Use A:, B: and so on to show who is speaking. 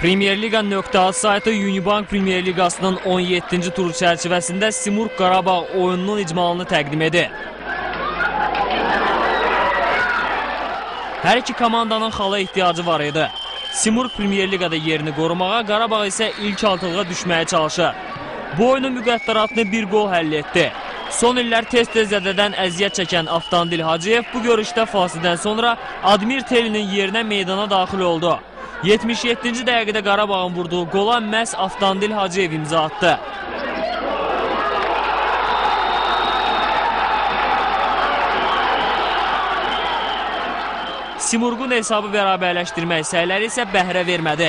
A: Premyer Liqa nöqtə saytı Unibank Premyer Liqasının 17-ci turu çərçivəsində Simurq Qarabağ oyununun icmalını təqdim edir. Hər iki komandanın xala ehtiyacı var idi. Simurq Premyer Liqada yerini qorumağa, Qarabağ isə ilk altılığa düşməyə çalışır. Bu oyunun müqəddəratını bir qol həll etdi. Son illər tez-tez zədədən əziyyət çəkən Avtandil Hacıyev bu görüşdə fasilədən sonra Admir Telinin yerinə meydana daxil oldu. 77-ci dəqiqədə Qarabağın vurduğu qola məhz Avtandil Hacıyev imza atdı. Simurqun hesabı bərabərləşdirmək səyləri isə bəhrə vermədi.